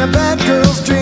a bad girl's dream.